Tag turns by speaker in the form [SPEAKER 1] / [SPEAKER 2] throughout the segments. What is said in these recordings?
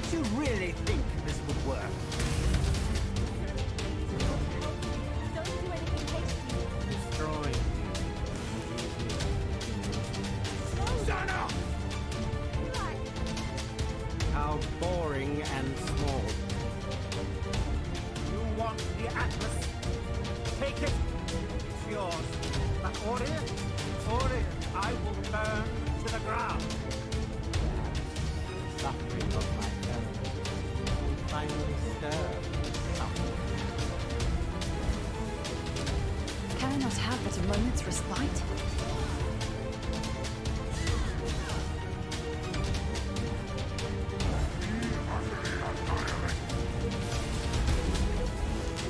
[SPEAKER 1] Did you really think this would work?
[SPEAKER 2] Don't do anything hasty.
[SPEAKER 3] Up!
[SPEAKER 1] How boring and small. You want the Atlas? Take it. It's yours. But Oriath, Oriath, I will burn to the ground. Suffering of will stir something.
[SPEAKER 2] Can I not have but a moment's respite?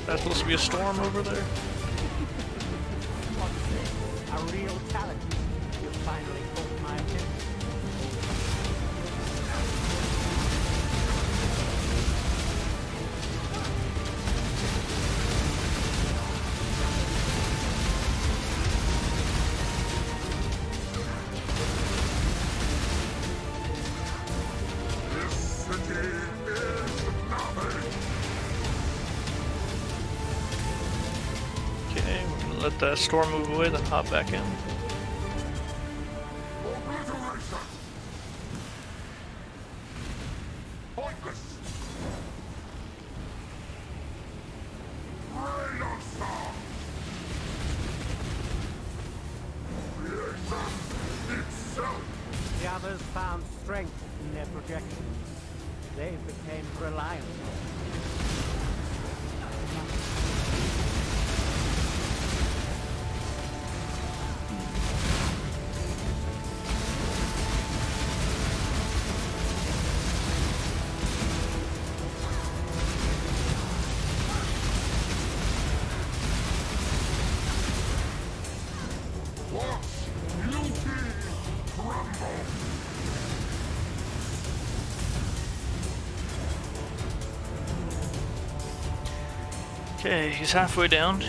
[SPEAKER 4] That's supposed to be a storm over there.
[SPEAKER 1] A real talent. You finally
[SPEAKER 4] let the storm move away, then hop back in.
[SPEAKER 1] The others found strength in their projections. They became.
[SPEAKER 4] Okay, he's halfway down.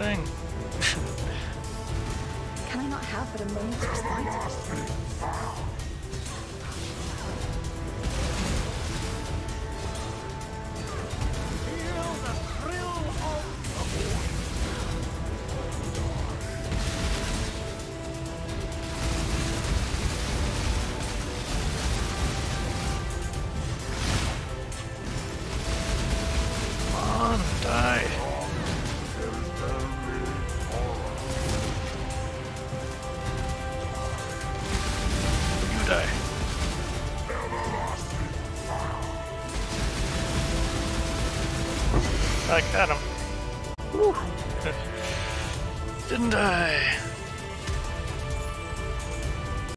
[SPEAKER 4] Thing.
[SPEAKER 2] Can I not have but a moment's respite?
[SPEAKER 3] Everlasting
[SPEAKER 4] I got him. Didn't I?